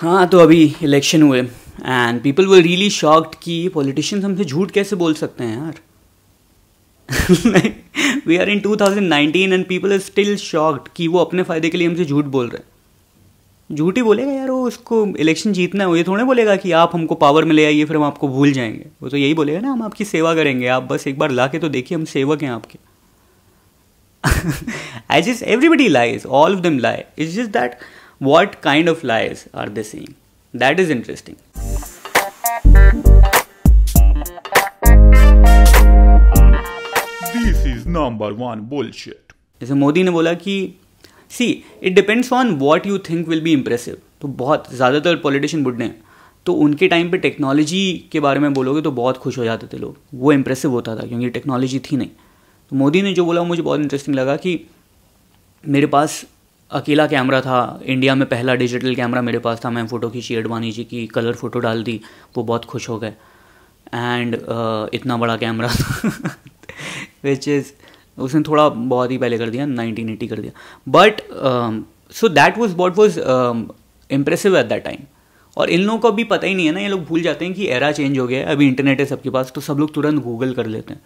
हाँ तो अभी इलेक्शन हुए and people were really shocked कि पॉलिटिशियंस हमसे झूठ कैसे बोल सकते हैं यार? We are in 2019 and people are still shocked कि वो अपने फ़ायदे के लिए हमसे झूठ बोल रहे हैं। झूठ ही बोलेगा यार, वो उसको इलेक्शन जीतना है, वो ये थोड़े बोलेगा कि आप हमको पावर में ले आइए, फिर हम आपको भूल जाएँगे। वो तो यही बोलेगा ना, हम आपकी सेवा करेंगे, आप बस एक बार ला के तो देखिए, हम सेवक हैं आपके। I just everybody lies all of them lie. It's just that what kind of lies are they saying? That is interesting. This is number one bullshit. जैसे मोदी ने बोला कि see it depends on what you think will be impressive तो बहुत ज़्यादातर politician बुढ़े हैं तो उनके टाइम पे टेक्नोलॉजी के बारे में बोलोगे तो बहुत खुश हो जाते थे लोग वो इम्प्रेसिव होता था क्योंकि टेक्नोलॉजी थी नहीं तो मोदी ने जो बोला मुझे बहुत इंटरेस्टिंग लगा कि मेरे पास अकेला कैमरा था इंडिया में पहला डिजिटल कैमरा मेरे पास था मैं फ़ोटो खींची अडवाणी जी की कलर फ़ोटो डाल दी वो बहुत खुश हो गए। एंड uh, इतना बड़ा कैमरा विच इज़ उसने थोड़ा बहुत ही पहले कर दिया नाइनटीन एटी कर दिया। But so that was what was impressive at that time और इन लोगों को अभी पता ही नहीं है ना ये लोग भूल जाते हैं कि एरा चेंज हो गया है अभी इंटरनेट है सबके पास तो सब लोग तुरंत गूगल कर लेते हैं।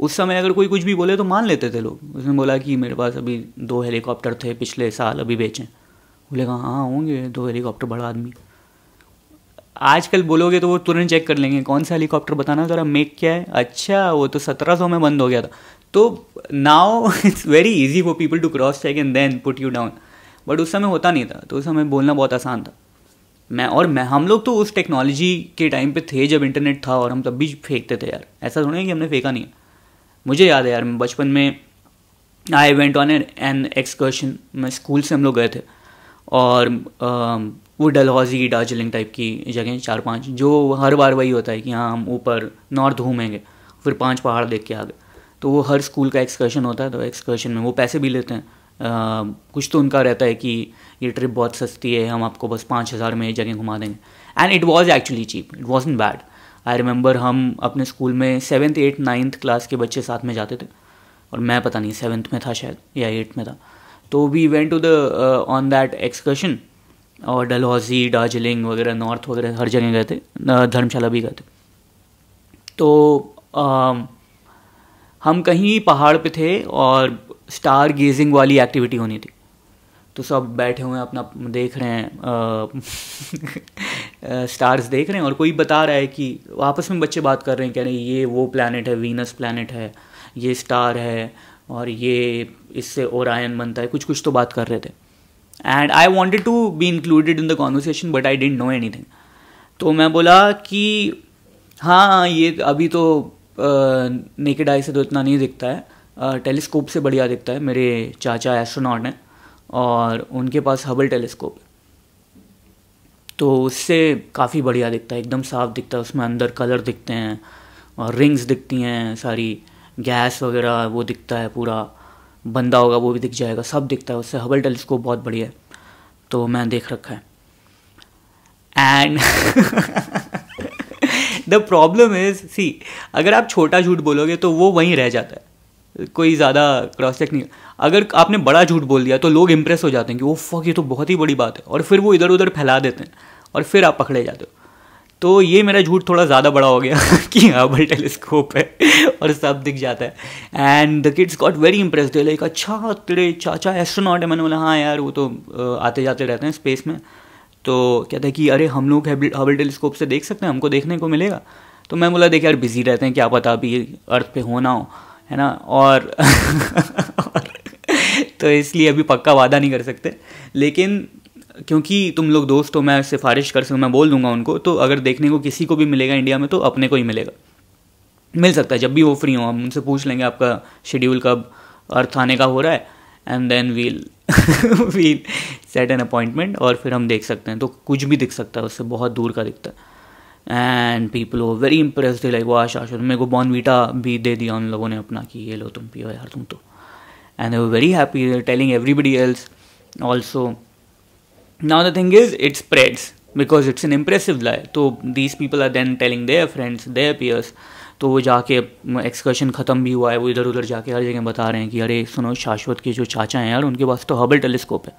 उस समय अगर कोई कुछ भी बोले तो मान लेते थे लोग। उसने बोला कि मेरे पास अभी दो हेलीकॉप्टर थे पिछले साल, अभी बेचें। बोले, कहा हाँ होंगे? दो हेलीकॉप्टर, बड़ा आदमी। आजकल बोलोगे तो वो तुरंत चेक कर लेंगे, कौन सा हेलीकॉप्टर? बताना ज़रा मेक क्या है? अच्छा वो तो सत्रह सौ में बंद हो गया था। तो now it's very easy for people to cross check and then put you down but उस समय होता नहीं था तो उस समय बोलना बहुत आसान था। मैं, और मैं, हम लोग तो उस टेक्नोलॉजी के टाइम पे थे जब इंटरनेट था और हम तब भी फेंकते थे यार। ऐसा थोड़ा है कि हमने फेंका नहीं है। मुझे याद है यार बचपन में I went on an excursion मैं स्कूल से हम लोग गए थे और वो डलहौजी दार्जिलिंग टाइप की जगह चार पाँच जो हर बार वही होता है कि हाँ हम ऊपर नॉर्थ घूमेंगे फिर पाँच पहाड़ देख के आ गए तो वो हर स्कूल का एक्सकर्शन होता है तो एक्सकर्शन में वो पैसे भी लेते हैं। आ, कुछ तो उनका रहता है कि ये ट्रिप बहुत सस्ती है हम आपको बस पाँच हज़ार में जगह घुमा देंगे। And it was actually cheap it was bad I remember हम अपने स्कूल में सेवन्थ एट नाइन्थ क्लास के बच्चे साथ में जाते थे। और मैं पता नहीं सेवन्थ में था शायद या एट्थ में था। तो we went to the on that excursion और डलहौजी दार्जिलिंग वगैरह नॉर्थ वगैरह हर जगह गए थे धर्मशाला भी गए थे। तो uh, हम कहीं पहाड़ पे थे और स्टार गेजिंग वाली एक्टिविटी होनी थी। तो सब बैठे हुए हैं, अपना देख रहे हैं स्टार्स देख रहे हैं और कोई बता रहा है कि आपस में बच्चे बात कर रहे हैं, कह रहे हैं, ये वो प्लानट है वीनस प्लानट है, ये स्टार है और ये इससे ओरायन बनता है। कुछ कुछ तो बात कर रहे थे। And I wanted to be included in the conversation but I didn't know anything तो मैं बोला कि हाँ ये अभी तो नेकेड आई से तो इतना नहीं दिखता है। टेलीस्कोप से बढ़िया दिखता है। मेरे चाचा एस्ट्रोनॉट हैं। और उनके पास हबल टेलीस्कोप है। तो उससे काफ़ी बढ़िया दिखता है, एकदम साफ़ दिखता है, उसमें अंदर कलर दिखते हैं और रिंग्स दिखती हैं, सारी गैस वगैरह वो दिखता है पूरा, बंदा होगा वो भी दिख जाएगा, सब दिखता है, उससे हबल टेलीस्कोप बहुत बढ़िया है तो मैं देख रखा है। And the problem is see अगर आप छोटा झूठ बोलोगे तो वो वहीं रह जाता है। कोई ज़्यादा क्रॉस चेक नहीं। अगर आपने बड़ा झूठ बोल दिया तो लोग इम्प्रेस हो जाते हैं कि वो फक ये तो बहुत ही बड़ी बात है। और फिर वो इधर उधर फैला देते हैं और फिर आप पकड़े जाते हो। तो ये मेरा झूठ थोड़ा ज़्यादा बड़ा हो गया कि हाँ बल टेलीस्कोप है और सब दिख जाता है। And the kids got very impress they like अच्छा तेरे चाचा एस्ट्रोनॉट है। मैंने बोला हाँ यार, वो तो आते जाते रहते हैं स्पेस में। तो कहते हैं कि, अरे, हम लोग हबल टेलीस्कोप से देख सकते हैं, हमको देखने को मिलेगा? तो मैं बोला, देख यार बिज़ी रहते हैं, क्या पता अभी अर्थ पे होना हो। है ना? और, तो इसलिए अभी पक्का वादा नहीं कर सकते। लेकिन क्योंकि तुम लोग दोस्त हो मैं सिफारिश कर सकूँ मैं बोल दूँगा उनको तो अगर देखने को किसी को भी मिलेगा इंडिया में तो अपने को ही मिलेगा। मिल सकता है जब भी वो फ्री हो हम उनसे पूछ लेंगे आपका शेड्यूल कब अर्थ आने का हो रहा है and then we'll we'll set an appointment और फिर हम देख सकते हैं। तो कुछ भी दिख सकता है उससे बहुत दूर का दिखता है। एंड पीपल वो वेरी इंप्रेस थे लाइक वो आशा आशा मेरे को बॉनवीटा भी दे दिया उन लोगों ने अपना कि ये लो तुम पियो यार, तुम तो. And they very happy telling everybody else also now the thing is it spreads because it's an impressive lie तो these people are then telling their friends their peers तो वो जाके एक्सकर्शन ख़त्म भी हुआ है। वो इधर उधर जाके हर जगह बता रहे हैं कि, अरे, सुनो शाश्वत के जो चाचा हैं यार, उनके पास तो हबल टेलीस्कोप है।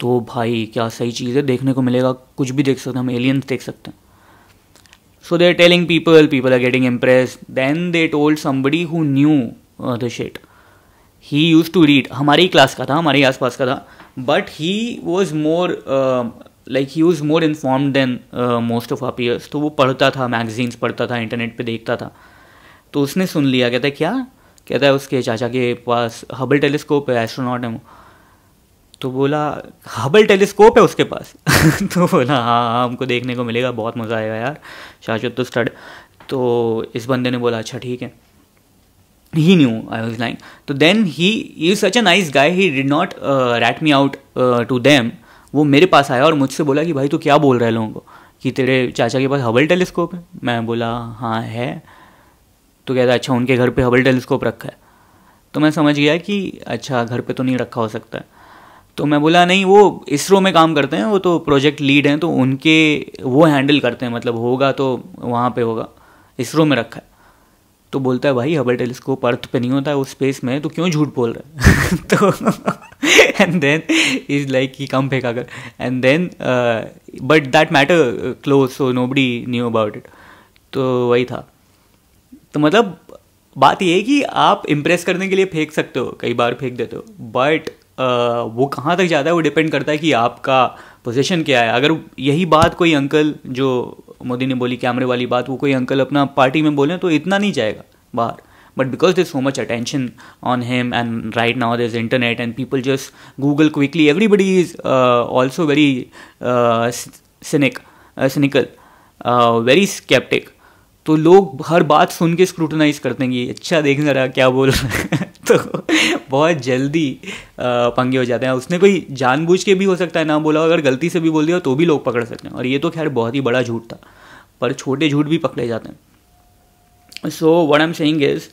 तो भाई, क्या सही चीज़ है? देखने को मिलेगा। कुछ भी देख सकते हैं, हम एलियंस देख सकते हैं। So they are telling people people are getting impress then they told somebody who knew the shit he use to read हमारे क्लास का था, हमारे ही आसपास का था. But he was more like he was more inform than most of our peers तो वो पढ़ता था मैगजीन्स पढ़ता था इंटरनेट पे देखता था. तो उसने सुन लिया, कहता है, क्या? कहता है उसके चाचा के पास हबल टेलीस्कोप है एस्ट्रोनॉट है वो. तो बोला हबल टेलीस्कोप है उसके पास। तो बोला हाँ हाँ हमको देखने को मिलेगा, बहुत मज़ा आएगा यार तो स्टड तो इस बंदे ने बोला अच्छा ठीक है। He knew I was lying तो then he is such a nice guy he did not rat me out to them वो मेरे पास आया और मुझसे बोला कि, भाई, तू क्या बोल रहे लोगों को? कि तेरे चाचा के पास हबल टेलीस्कोप है? मैं बोला हाँ है। तो कहता अच्छा उनके घर पे हबल टेलीस्कोप रखा है। तो मैं समझ गया कि अच्छा घर पे तो नहीं रखा हो सकता है। तो मैं बोला, नहीं, वो इसरो में काम करते हैं, वो तो प्रोजेक्ट लीड हैं तो उनके वो हैंडल करते हैं मतलब होगा तो वहाँ पे होगा, इसरो में रखा है। तो बोलता है, भाई, हबल टेलीस्कोप अर्थ पे नहीं होता है, उस स्पेस में तो क्यों झूठ बोल रहा है? तो एंड देन इज़ लाइक कि कम फेंका कर। And then but that matter close so nobody knew about it तो वही था। तो मतलब बात ये है कि आप इम्प्रेस करने के लिए फेंक सकते हो, कई बार फेंक देते हो बट वो कहाँ तक जाता है वो डिपेंड करता है कि आपका पोजीशन क्या है। अगर यही बात कोई अंकल जो मोदी ने बोली कैमरे वाली बात, वो कोई अंकल अपना पार्टी में बोले तो इतना नहीं जाएगा बाहर। But because this so much attention on him and right now this internet and people just Google quickly everybody is also very cynic cynical very skeptic तो लोग हर बात सुन के स्क्रूटनाइज करते हैं कि अच्छा देख रहा क्या बोल रहा है? तो बहुत जल्दी पंगे हो जाते हैं। उसने कोई जानबूझ के भी हो सकता है ना बोला, अगर गलती से भी बोल दिया तो भी लोग पकड़ सकते हैं। और ये तो खैर बहुत ही बड़ा झूठ था, पर छोटे झूठ भी पकड़े जाते हैं। So what am saying is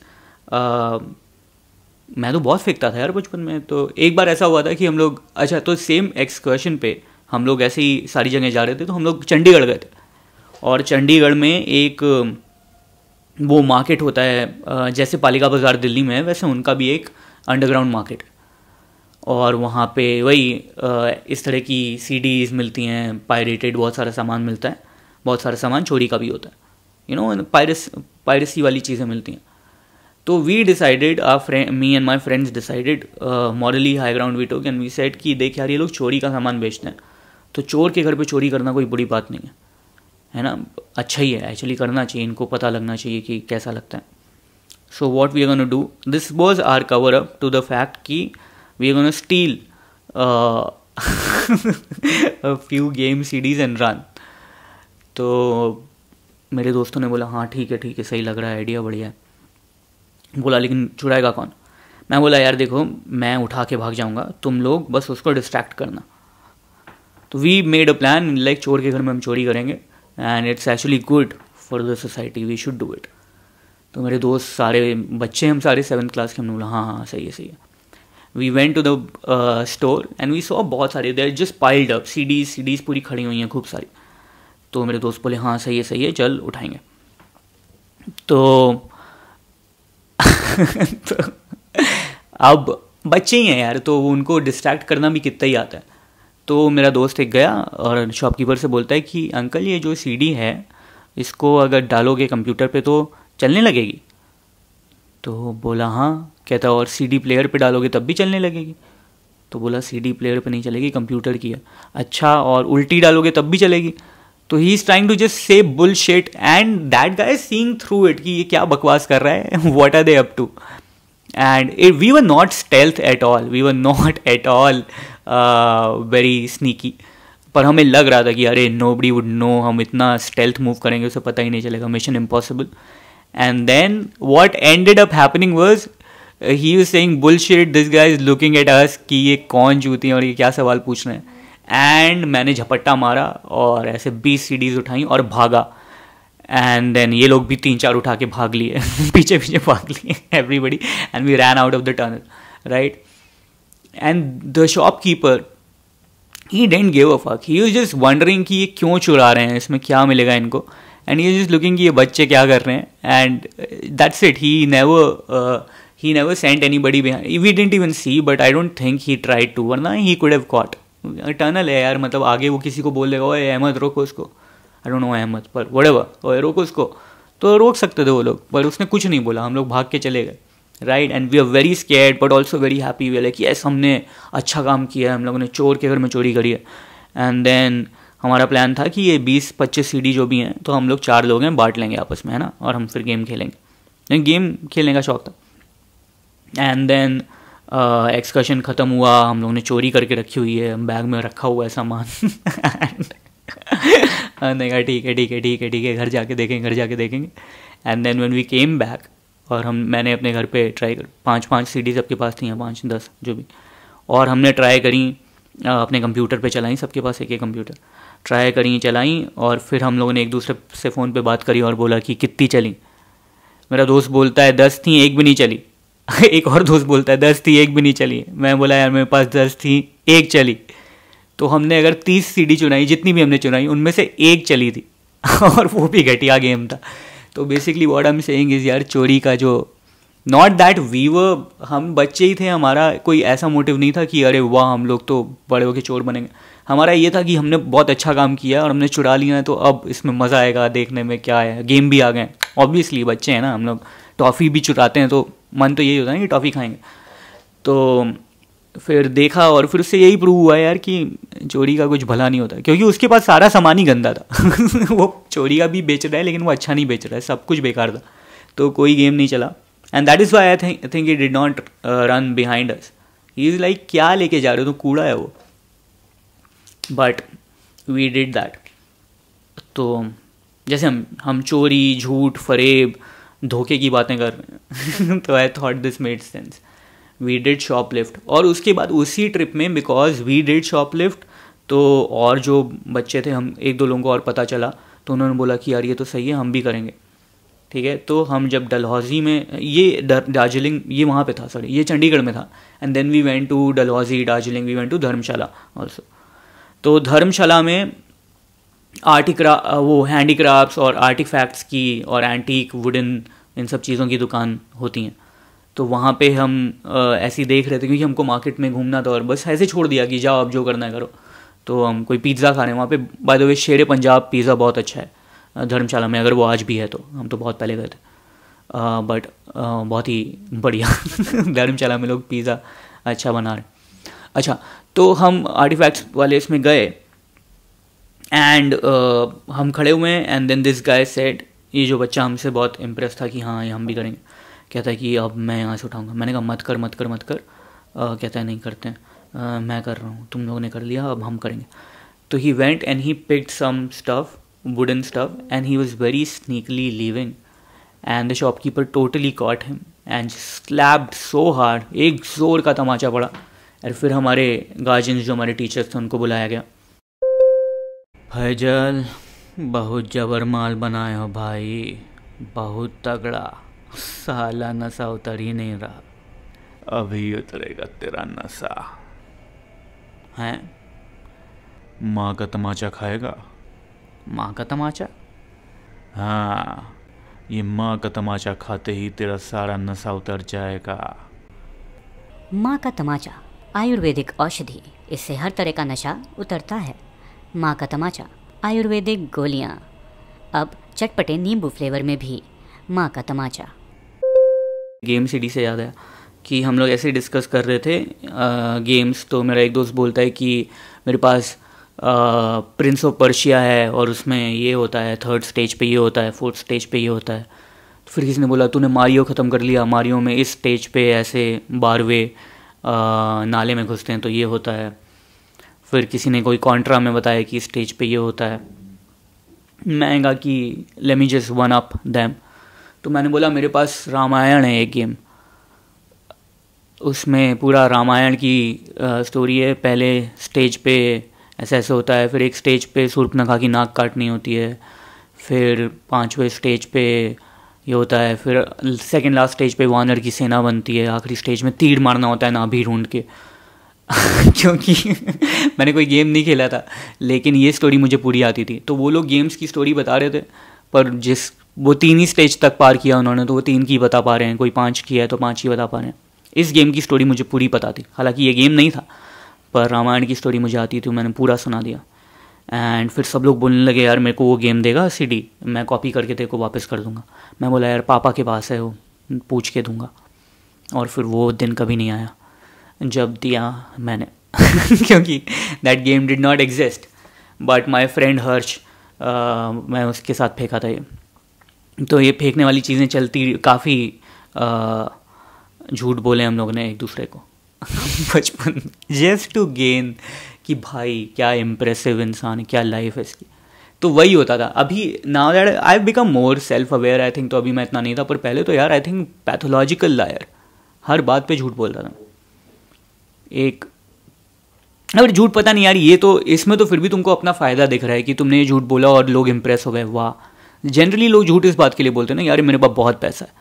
मैं तो बहुत फेंकता था यार बचपन में। तो एक बार ऐसा हुआ था कि हम लोग अच्छा तो सेम एक्सकर्शन पे हम लोग ऐसे ही सारी जगह जा रहे थे तो हम लोग चंडीगढ़ गए थे। और चंडीगढ़ में एक वो मार्केट होता है जैसे पालिका बाज़ार दिल्ली में है, वैसे उनका भी एक अंडरग्राउंड मार्केट और वहाँ पे वही इस तरह की सीडीज मिलती हैं पायरेटेड बहुत सारा सामान मिलता है, बहुत सारा सामान चोरी का भी होता है। यू नो पायरस पायरेसी वाली चीज़ें मिलती हैं। तो we decided a friend me and my friends decided morally high ground we talk and we said कि देख यार ये लोग चोरी का सामान बेचते हैं। तो चोर के घर पे चोरी करना कोई बुरी बात नहीं है। है ना? अच्छा ही है एक्चुअली करना चाहिए, इनको पता लगना चाहिए कि कैसा लगता है। So what we are do this was our cover up to the fact कि we are steal few game CDs and run तो मेरे दोस्तों ने बोला हाँ ठीक है ठीक है, सही लग रहा है आइडिया बढ़िया है। बोला, लेकिन चुराएगा कौन? मैं बोला, यार देखो, मैं उठा के भाग जाऊँगा, तुम लोग बस उसको डिस्ट्रैक्ट करना। तो we made a plan like चोर के घर में हम चोरी करेंगे। And it's actually good for the society we should do it तो मेरे दोस्त सारे बच्चे हम सारे सेवन्थ क्लास के हमने बोला हाँ हाँ सही है सही है। We went to the store and we saw बहुत सारे there just piled up CDs CDs पूरी खड़ी हुई हैं खूब सारी। तो मेरे दोस्त बोले हाँ सही है सही है चल उठाएँगे। तो, तो अब बच्चे ही हैं यार तो उनको डिस्ट्रैक्ट करना भी कितना ही आता है। तो मेरा दोस्त एक गया और शॉपकीपर से बोलता है कि, अंकल, ये जो सीडी है, इसको अगर डालोगे कंप्यूटर पे तो चलने लगेगी? तो बोला हाँ। कहता, और सीडी प्लेयर पे डालोगे तब भी चलने लगेगी? तो बोला सीडी प्लेयर पे नहीं चलेगी कंप्यूटर की है। अच्छा और उल्टी डालोगे तब भी चलेगी? तो he is trying to just say bullshit and that guy seeing through it कि ये क्या बकवास कर रहा है? What are they up to and we were not stealth at all we were not at all very sneaky पर हमें लग रहा था कि अरे नो बडी वुड नो हम इतना स्टेल्थ मूव करेंगे, उसे पता ही नहीं चलेगा. Mission Impossible and then what ended up happening was he is saying bullshit this guy is looking at us कि ये कौन जूती हैं और ये क्या सवाल पूछ रहे हैं. एंड मैंने झपट्टा मारा और ऐसे बीस सीडीज उठाई और भागा. एंड देन ये लोग भी तीन चार उठा के भाग लिए। पीछे पीछे भाग लिए everybody and we ran out of the tunnel right and the shopkeeper he didn't give a fuck he is just wondering कि ये क्यों चुरा रहे हैं, इसमें क्या मिलेगा इनको? एंड ही जस्ट लुकिंग कि ये बच्चे क्या कर रहे हैं? And that's it he never never sent anybody behind we didn't even see but I don't think he try to वरना he could have caught tunnel है यार मतलब आगे वो किसी को बोल देगा, ओए, अहमद, रोको उसको. आई डोंट नो अहमद पर वड़े ओए रोको उसको। तो रोक सकते थे वो लोग पर उसने कुछ नहीं बोला। हम लोग भाग के चले गए। Right and we are very scared but also very happy we like yes हमने अच्छा काम किया है। हम लोगों ने चोर के घर में चोरी करी है। एंड देन हमारा प्लान था कि ये बीस, पच्चीस सी जो भी हैं तो हम लोग चार लोग हैं, बांट लेंगे आपस में, है ना? और हम फिर गेम खेलेंगे। नहीं गेम खेलने का शौक था। एंड देन एक्सकर्शन ख़त्म हुआ। हम लोगों ने चोरी करके रखी हुई है। बैग में रखा हुआ है सामान। नहीं कहा ठीक है ठीक है ठीक है ठीक है, घर जाके देखेंगे, घर जाके देखेंगे. And then when we came back और हम, मैंने अपने घर पे ट्राई कर, पाँच पाँच सी सबके पास थी पाँच, दस, जो भी। और हमने ट्राई करी अपने कंप्यूटर पे चलाई, सबके पास एक एक कंप्यूटर ट्राई करी, चलाई, और फिर हम लोगों ने एक दूसरे से फ़ोन पे बात करी और बोला कि कितनी चली। मेरा दोस्त बोलता है, दस थी, एक भी नहीं चली। एक और दोस्त बोलता है, दस थी, एक भी नहीं चली। मैं बोला, यार, मेरे पास दस थी, एक चली। तो हमने अगर तीस सीडी चुनाई, जितनी भी हमने चुनाई, उनमें से एक चली थी। और वो भी घटिया गेम था। तो basically what am saying is यार, चोरी का जो नॉट दैट वी व हम बच्चे ही थे, हमारा कोई ऐसा मोटिव नहीं था कि अरे वाह, हम लोग तो बड़े होकर चोर बनेंगे। हमारा ये था कि हमने बहुत अच्छा काम किया और हमने चुरा लिया है तो अब इसमें मज़ा आएगा देखने में क्या है। गेम भी आ गए ऑब्वियसली बच्चे हैं ना, हम लोग। टॉफ़ी भी चुराते हैं तो मन तो यही होता है कि टॉफ़ी खाएँगे। तो फिर देखा और फिर उससे यही प्रूव हुआ यार कि चोरी का कुछ भला नहीं होता। क्योंकि उसके पास सारा सामान ही गंदा था। वो चोरी का भी बेच रहा है, लेकिन वो अच्छा नहीं बेच रहा है, सब कुछ बेकार था। तो कोई गेम नहीं चला। And that is why I think think he did not run behind us he is like क्या लेके जा रहे हो? तो कूड़ा है वो. बट वी डिड दैट तो जैसे हम हम चोरी, झूठ, फरेब, धोखे की बातें कर रहे हैं। तो I thought this made sense we did shoplift और उसके बाद उसी ट्रिप में because we did shoplift तो और जो बच्चे थे, हम एक दो लोगों को और पता चला तो उन्होंने बोला कि यार ये तो सही है, हम भी करेंगे। ठीक है? तो हम जब डलहौजी में, ये दार्जिलिंग, ये वहाँ पे था सॉरी ये चंडीगढ़ में था। And then we went to Dalhousie, Darjeeling we went to Dharamshala also तो धर्मशाला में आर्टिक्रा वो हैंडीक्राफ्ट्स और आर्टिफैक्ट्स की और एंटीक वुडन इन सब चीज़ों की दुकान होती हैं। तो वहाँ पे हम ऐसे ही देख रहे थे क्योंकि हमको मार्केट में घूमना था और बस ऐसे छोड़ दिया कि जाओ आप जो करना है करो। तो हम कोई पिज़्ज़ा खा रहे हैं वहाँ पे बाय द वे शेर पंजाब पिज़्ज़ा बहुत अच्छा है धर्मशाला में अगर वो आज भी है तो। हम तो बहुत पहले गए थे। बट बहुत ही बढ़िया धर्मशाला में लोग पिज़्ज़ा अच्छा बना रहे अच्छा तो हम आर्टिफैक्ट्स वाले इसमें गए एंड uh, हम खड़े हुए हैं and then this guy said ये जो बच्चा हमसे बहुत इम्प्रेस था कि हाँ ये हम भी करेंगे। कहता है कि अब मैं यहाँ से उठाऊँगा। मैंने कहा मत कर मत कर मत कर। uh, कहता है नहीं करते हैं। uh, मैं कर रहा हूँ। तुम लोगों ने कर लिया अब हम करेंगे। तो he went and he picked some stuff wooden stuff and he was very sneakily leaving and the shopkeeper totally caught him and slapped so hard एक ज़ोर का तमाचा पड़ा। और फिर हमारे गार्जियंस जो हमारे टीचर्स थे उनको बुलाया गया। फैजल बहुत जबर माल बनाए हो भाई बहुत तगड़ा। साला नशा उतर ही नहीं रहा। अभी उतरेगा तेरा नशा। है? माँ का तमाचा खाएगा? माँ का तमाचा? हाँ ये माँ का तमाचा खाते ही तेरा सारा नशा उतर जाएगा। माँ का तमाचा आयुर्वेदिक औषधि इससे हर तरह का नशा उतरता है। माँ का तमाचा आयुर्वेदिक गोलियाँ। अब चटपटे नींबू फ्लेवर में भी माँ का तमाचा। गेम सिटी से याद आया कि हम लोग ऐसे डिस्कस कर रहे थे आ, गेम्स तो मेरा एक दोस्त बोलता है कि मेरे पास प्रिंस ऑफ़ पर्शिया है और उसमें ये होता है थर्ड स्टेज पे ये होता है फोर्थ स्टेज पे ये होता है। तो फिर किसी ने बोला तूने मारियो ख़त्म कर लिया मारियो में इस स्टेज पे ऐसे बारहवें नाले में घुसते हैं तो ये होता है। फिर किसी ने कोई कॉन्ट्रा में बताया कि स्टेज पे ये होता है। महँगा कि let me just one up them तो मैंने बोला मेरे पास रामायण है एक गेम. उसमें पूरा रामायण की आ, स्टोरी है। पहले स्टेज पे ऐसा ऐसा होता है फिर एक स्टेज पे सूर्पनखा की नाक काटनी होती है फिर पाँचवें स्टेज पे ये होता है फिर सेकंड लास्ट स्टेज पे वानर की सेना बनती है। आखिरी स्टेज में तीर मारना होता है नाभि ढूंढ के। क्योंकि मैंने कोई गेम नहीं खेला था लेकिन ये स्टोरी मुझे पूरी आती थी। तो वो लोग गेम्स की स्टोरी बता रहे थे पर जिस वो तीन ही स्टेज तक पार किया उन्होंने तो वो तीन की बता पा रहे हैं, कोई पाँच की है तो पाँच ही बता पा रहे हैं। इस गेम की स्टोरी मुझे पूरी पता थी। हालाँकि ये गेम नहीं था, पर रामायण की स्टोरी मुझे आती थी, मैंने पूरा सुना दिया। एंड फिर सब लोग बोलने लगे, यार, मेरे को वो गेम देगा सीडी मैं कॉपी करके तेरे को वापस कर दूँगा। मैं बोला, यार, पापा के पास है वो, पूछ के दूँगा। और फिर वो दिन कभी नहीं आया, जब दिया मैंने। क्योंकि that game did not exist but my friend Harsh मैं उसके साथ फेंका था ये। तो ये फेंकने वाली चीज़ें चलती काफ़ी झूठ बोले हम लोग ने एक दूसरे को। बचपन जस्ट टू गेन कि भाई क्या इम्प्रेसिव इंसान क्या लाइफ है इसकी। तो वही होता था। अभी now that I become more self aware I think तो अभी मैं इतना नहीं था, पर पहले तो यार आई थिंक पैथोलॉजिकल लायर हर बात पे झूठ बोलता था एक, अगर झूठ पता नहीं यार, ये तो इसमें तो फिर भी तुमको अपना फ़ायदा दिख रहा है कि तुमने ये झूठ बोला और लोग इंप्रेस हो गए। वाह। जनरली लोग झूठ इस बात के लिए बोलते हैं ना, यार, मेरे पास बहुत पैसा है।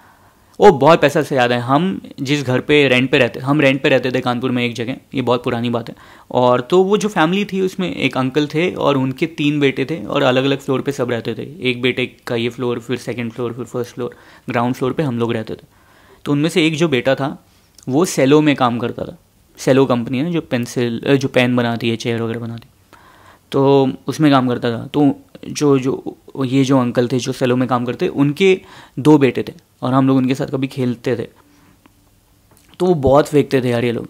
वो बहुत पैसा से ज़्यादा है हम जिस घर पे रेंट पे रहते, हम रेंट पे रहते थे कानपुर में एक जगह, ये बहुत पुरानी बात है। और तो वो जो फैमिली थी उसमें एक अंकल थे और उनके तीन बेटे थे और अलग अलग फ्लोर पे सब रहते थे। एक बेटे का ये फ्लोर फिर सेकंड फ्लोर फिर फ़र्स्ट फ्लोर ग्राउंड फ्लोर पर हम लोग रहते थे। तो उनमें से एक जो बेटा था, वो सेलो में काम करता था। सेलो कंपनी है जो पेंसिल जो पेन बनाती है चेयर वगैरह बनाती। तो उसमें काम करता था। तो जो जो, ये जो अंकल थे जो सेलो में काम करते, उनके दो बेटे थे और हम लोग उनके साथ कभी खेलते थे। तो वो बहुत फेंकते थे यार ये लोग।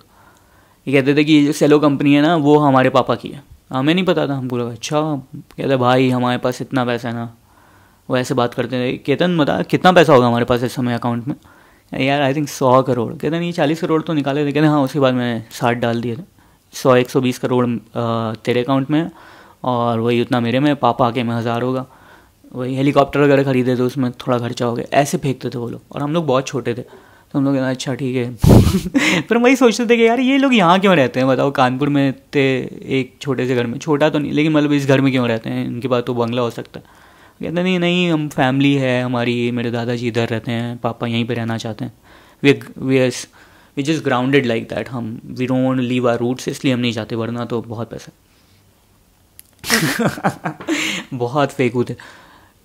ये कहते थे कि ये जो सेलो कंपनी है ना, वो हमारे पापा की है। हमें नहीं पता था। हमको लगा अच्छा। कहते, भाई, हमारे पास इतना पैसा है ना। वो ऐसे बात करते थे। केतन, बता, कितना पैसा होगा हमारे पास इस समय अकाउंट में? यार आई थिंक सौ करोड़। कहते, नहीं, चालीस करोड़ तो निकाले थे। कहते हाँ उसके बाद मैंने साठ डाल दिए थे। सौ, एक सौ बीस करोड़ तेरे अकाउंट में और वही उतना मेरे में, पापा के में हज़ार होगा। वही हेलीकॉप्टर वगैरह खरीदे थे उसमें थोड़ा खर्चा हो गया। ऐसे फेंकते थे वो लोग। और हम लोग बहुत छोटे थे। तो हम लोग अच्छा ठीक है। फिर वही सोचते थे कि, यार, ये लोग यहाँ क्यों रहते हैं? बताओ, कानपुर में थे एक छोटे से घर में। छोटा तो नहीं, लेकिन मतलब इस घर में क्यों रहते हैं? इनके पास तो बंगला हो सकता है। कहते, नहीं नहीं, हम फैमिली है, हमारी, मेरे दादाजी इधर रहते हैं, पापा यहीं पर रहना चाहते हैं। We we as we just grounded like that हम we don't leave our roots इसलिए हम नहीं चाहते, वरना तो बहुत पैसा बहुत फेंकू थे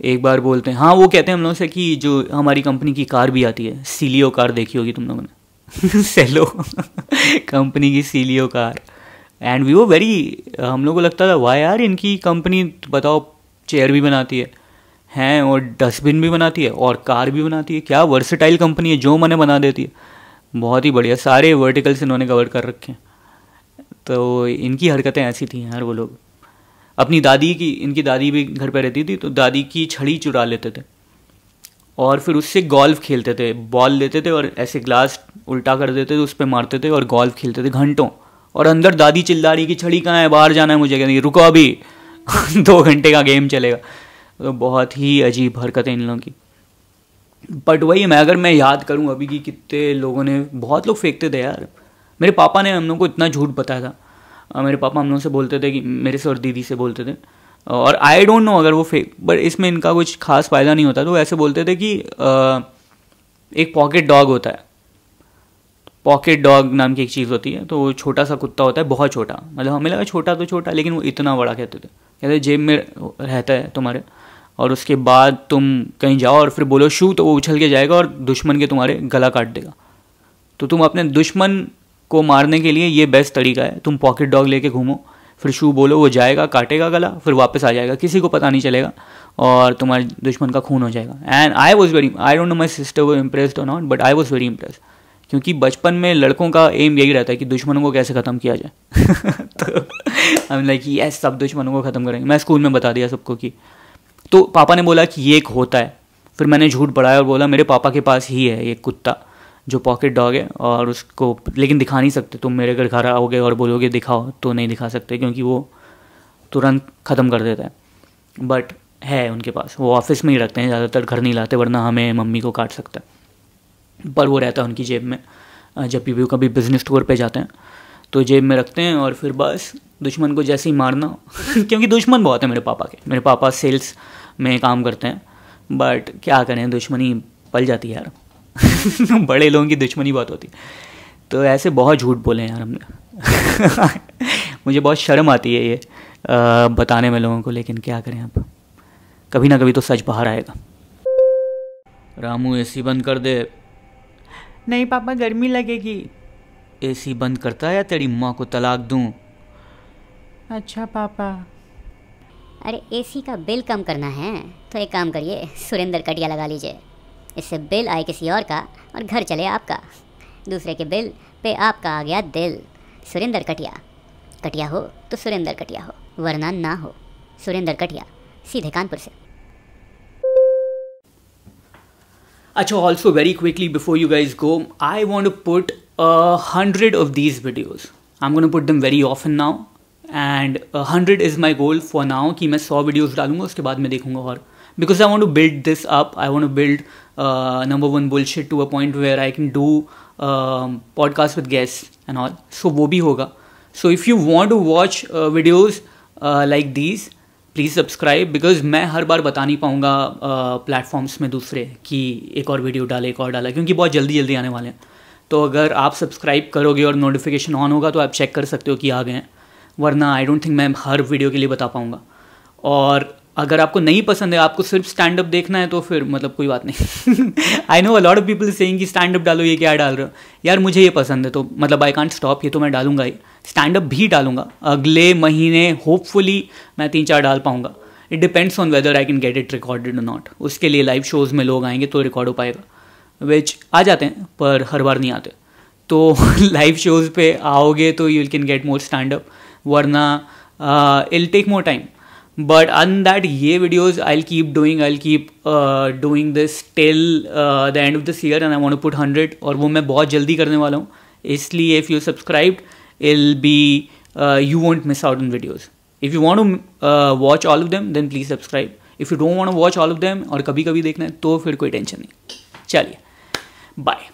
एक बार बोलते हैं हाँ वो कहते हैं हम लोग से कि जो हमारी कंपनी की कार भी आती है सीलियो कार देखी होगी तुम लोगों ने। सेलो कंपनी की सीलियो कार। एंड वी वो वेरी हम लोग को लगता था, वाह यार, इनकी कंपनी बताओ चेयर भी बनाती है। हैं, और डस्टबिन भी बनाती है, और कार भी बनाती है। क्या वर्सेटाइल कंपनी है, जो मैंने बना देती है। बहुत ही बढ़िया, सारे वर्टिकल्स इन्होंने कवर कर रखे हैं। तो इनकी हरकतें ऐसी थी यार वो लोग। अपनी दादी की, इनकी दादी भी घर पर रहती थी तो दादी की छड़ी चुरा लेते थे। और फिर उससे गोल्फ खेलते थे बॉल लेते थे और ऐसे ग्लास उल्टा कर देते थे उस पर मारते थे और गोल्फ खेलते थे घंटों। और अंदर दादी चिल्ला रही कि, छड़ी कहाँ है? बाहर जाना है मुझे। कहती, रुको अभी। दो घंटे का गेम चलेगा। तो बहुत ही अजीब हरकतें इन लोगों की। बट वही मैं अगर मैं याद करूँ अभी कि कितने लोगों ने, बहुत लोग फेंकते थे यार। मेरे पापा ने हम लोग को इतना झूठ बताया था। मेरे पापा हम लोग से बोलते थे कि, मेरे से और दीदी से बोलते थे। और आई डोंट नो अगर वो फेक बट इसमें इनका कुछ खास फ़ायदा नहीं होता। तो ऐसे बोलते थे कि एक पॉकेट डॉग होता है। पॉकेट डॉग नाम की एक चीज़ होती है। तो वो छोटा सा कुत्ता होता है, बहुत छोटा। मतलब हमें लगा छोटा तो छोटा, लेकिन वो इतना बड़ा कहते थे। कहते, जेब में रहता है तुम्हारे, और उसके बाद तुम कहीं जाओ और फिर बोलो, शू तो वो उछल के जाएगा और दुश्मन के तुम्हारे गला काट देगा। तो तुम अपने दुश्मन को मारने के लिए ये बेस्ट तरीका है। तुम पॉकेट डॉग लेके घूमो, फिर शू बोलो, वो जाएगा, काटेगा गला, फिर वापस आ जाएगा। किसी को पता नहीं चलेगा और तुम्हारे दुश्मन का खून हो जाएगा। And I was very I don't know my sister वो इम्प्रेस्ड और not but I was very impress क्योंकि बचपन में लड़कों का एम यही रहता है कि दुश्मनों को कैसे ख़त्म किया जाए। तो आई लाइक यस सब दुश्मनों को ख़त्म करेंगे। मैं स्कूल में बता दिया सबको कि तो पापा ने बोला कि ये एक होता है। फिर मैंने झूठ बढ़ाया और बोला, मेरे पापा के पास ही है ये कुत्ता। जो पॉकेट डॉग है और उसको, लेकिन दिखा नहीं सकते। तुम मेरे घर घर आओगे और बोलोगे, दिखाओ तो नहीं दिखा सकते, क्योंकि वो तुरंत ख़त्म कर देता है। बट है उनके पास। वो ऑफ़िस में ही रखते हैं ज़्यादातर, घर नहीं लाते, वरना हमें मम्मी को काट सकता है। पर वो रहता है उनकी जेब में, जब भी वो कभी बिज़नेस टूर पे जाते हैं तो जेब में रखते हैं और फिर बस दुश्मन को जैसे ही मारना क्योंकि दुश्मन बहुत है मेरे पापा के। मेरे पापा सेल्स में काम करते हैं बट क्या करें, दुश्मनी पल जाती है यार। बड़े लोगों की दुश्मनी बहुत होती। तो ऐसे बहुत झूठ बोले यार हमने। मुझे बहुत शर्म आती है ये आ, बताने में लोगों को लेकिन क्या करें आप कभी ना कभी तो सच बाहर आएगा। रामू एसी बंद कर दे। नहीं पापा गर्मी लगेगी। एसी बंद करता है या तेरी माँ को तलाक दूँ? अच्छा पापा। अरे एसी का बिल कम करना है तो एक काम करिए सुरेंद्र कटिया लगा लीजिए। इससे बिल आए किसी और का और घर चले आपका। दूसरे के बिल पे आपका आ गया दिल। सुरेंद्र कटिया। कटिया हो तो सुरेंद्र कटिया हो, वरना ना हो। सुरेंद्र कटिया, सीधे कानपुर से। अच्छा also very quickly before you guys go I want put hundred of these videos I am gonna put them very often now and hundred is my goal for now कि मैं सौ वीडियोज़ डालूँगा उसके बाद मैं देखूँगा और। Because I want to build this up I want to build number one bullshit to a point where I can do podcast with guest and also वो भी होगा। So if you want to watch videos like these please subscribe because मैं हर बार बता नहीं पाऊँगा platforms uh, में दूसरे कि एक और वीडियो डाले एक और डाला क्योंकि बहुत जल्दी जल्दी आने वाले हैं। तो अगर आप सब्सक्राइब करोगे और नोटिफिकेशन ऑन होगा तो आप चेक कर सकते हो कि आ गए हैं। वरना आई डोंट थिंक मैं हर वीडियो के लिए बता पाऊँगा। और अगर आपको नहीं पसंद है, आपको सिर्फ़ स्टैंड अप देखना है तो फिर मतलब कोई बात नहीं। I know a lot of people saying कि स्टैंड अप डालो, ये क्या डाल रहे हो? यार, मुझे ये पसंद है तो मतलब आई कॉन्ट स्टॉप ये तो मैं डालूँगा ही। स्टैंड अप भी डालूँगा। अगले महीने होपफुली मैं तीन चार डाल पाऊँगा। It depends on whether I can get it recorded not उसके लिए लाइव शोज़ में लोग आएँगे तो रिकॉर्ड हो पाएगा। विच आ जाते हैं, पर हर बार नहीं आते। तो लाइव शोज़ पे आओगे तो you can get more stand up वरना I'll take more time but and that ये videos I keep doing I keep doing this till the end of this year and I want put hundred और वो मैं बहुत जल्दी करने वाला हूँ। इसलिए if you subscribe I'll be you won't miss out in videos if you want to watch all of them then please subscribe if you don't want watch all of them और कभी कभी देखना है तो फिर कोई टेंशन नहीं। चलिए बाय